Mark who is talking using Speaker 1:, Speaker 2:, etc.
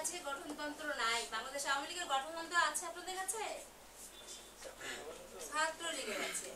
Speaker 1: কাছে গঠনতন্ত্র নাই। বাংলাদেশ আওয়ামী লীগের গঠনতন্ত্র আছে আপনাদের কাছে? হ্যাঁ, ছাত্রলীগের আছে।